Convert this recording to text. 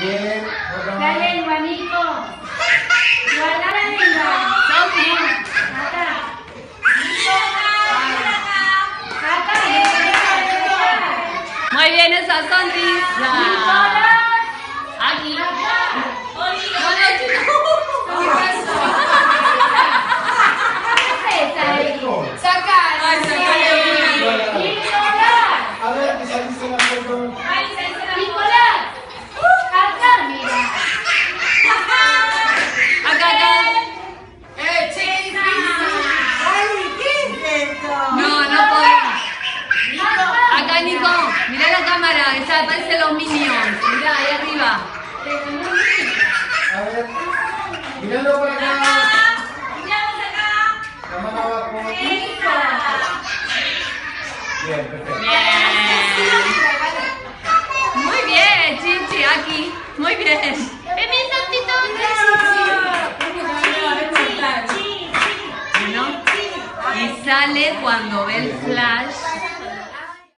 bien. La lengua, Nico. Guarda lengua. Muy bien, esa sonrisa. Aquí. Nicolás. A ver, que saliste la foto. Nicolás. Acá, mira. Acá, acá. No, no podemos. Acá, Nico. Mirá la cámara. Esa aparece los minions. Mirá, ahí arriba. A ver. Mirando por acá. La mano abajo. Bien, perfecto. Muy bien, Chichi, aquí. Muy bien. Y sale cuando ve el flash